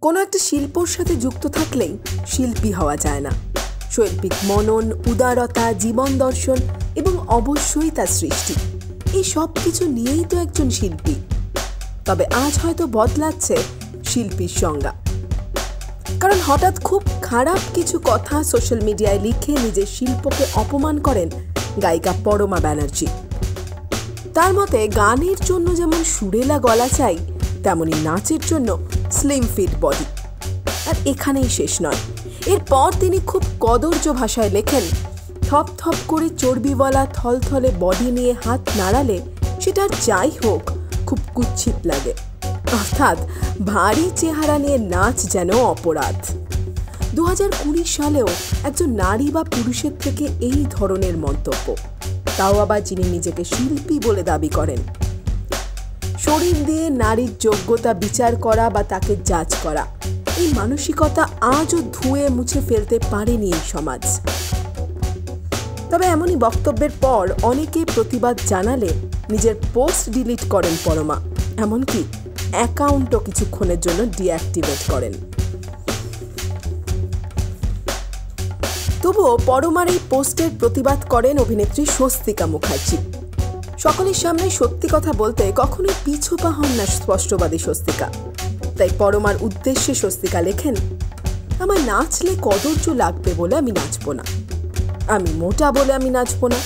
কোনো একটা শিল্পর সাথে যুক্ত থাকলেই শিল্পী হওয়া যায় না। শৈল্পিক মনন, উদারতা, জীবন দর্শন এবং অবশ্যই তার সৃষ্টি। এই সব কিছু নিয়েই তো একজন শিল্পী। তবে আজ হয়তো বদলাচ্ছে শিল্পীর সংজ্ঞা। কারণ হঠাৎ খুব খারাপ কিছু কথা সোশ্যাল মিডিয়ায় লিখে নিজের শিল্পকে অপমান করেন গায়িকা পরমা ব্যানার্জি। তার মতে গানের জন্য যেমন সুরেলা গলা চাই তেমনি নাচের জন্য স্লিম ফিট বডি আর এখানেই শেষ নয়। এরপর তিনি খুব কদর্য ভাষায় লেখেন থপ থপ করে চর্বিওয়ালা থলথলে বডি নিয়ে হাত নাড়ালে সেটা যাই হোক, খুব কুচ্ছিত লাগে। অর্থাৎ ভারী চেহারা নিয়ে নাচ যেন অপরাধ। দু কুড়ি সালেও একজন নারী বা পুরুষের থেকে এই ধরনের মন্তব্য। তাও আবার যিনি নিজেকে শিল্পী বলে দাবি করেন শরীর দিয়ে নারীর যোগ্যতা বিচার করা বা তাকে জাজ করা। এই মানসিকতা আজও ধুয়ে মুছে ফেলতে পারেনি এই সমাজ। তবে এমনই বক্তব্যের পর অনেকে প্রতিবাদ জানালে নিজের পোস্ট ডিলিট করেন পরমা। এমনকি অ্যাকাউন্টও কিছুক্ষণের জন্য ডিঅ্যাক্টিভেট করেন। তবুও পরমার এই পোস্টের প্রতিবাদ করেন অভিনেত্রী স্বস্তিকা মুখার্জি। সকলের সামনে সত্যি কথা বলতে কখনোই পিছুপা হন না স্পষ্টবাদী স্বস্তিকা। তাই পরমার উদ্দেশ্যে স্বস্তিকা লেখেন, আমার নাচলে কদর্য লাগবে বলে আমি নাচব না। আমি মোটা বলে আমি নাচব না।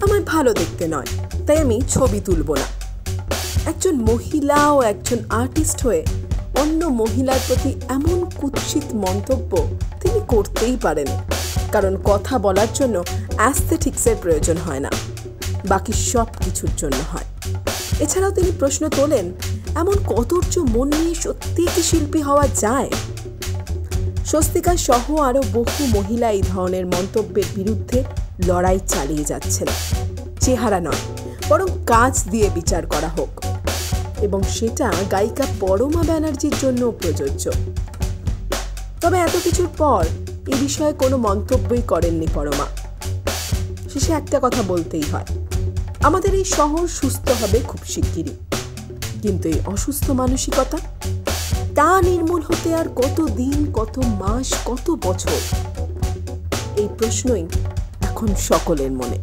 আমার ভালো দেখতে নয়, তাই আমি ছবি তুলব না। একজন মহিলা ও একজন আর্টিস্ট হয়ে অন্য মহিলার প্রতি এমন কুৎসিত মন্তব্য তিনি করতেই পারেন। কারণ কথা বলার জন্য অ্যাস্থেটিক্সের প্রয়োজন হয় না। বাকি সব কিছুর জন্য হয়। এছাড়াও তিনি প্রশ্ন তোলেন, এমন কদর্য মন নিয়ে সত্যিই কি শিল্পী হওয়া যায়? স্বস্তিকা সহ আরও বহু মহিলা এই ধরনের মন্তব্যের বিরুদ্ধে লড়াই চালিয়ে যাচ্ছেন। চেহারা নয়, বরং কাজ দিয়ে বিচার করা হোক। এবং সেটা গায়িকা পরমা ব্যানার্জির জন্য প্রযোজ্য। তবে এত কিছুর পর এ বিষয়ে কোনো মন্তব্যই করেননি পরমা। শেষে একটা কথা বলতেই হয়। আমাদের এই শহর সুস্থ হবে খুব শিগগিরই। কিন্তু এই অসুস্থ মানসিকতা, তা নির্মূল হতে আর কত দিন, কত মাস, কত বছর? এই প্রশ্নই এখন সকলের মনে।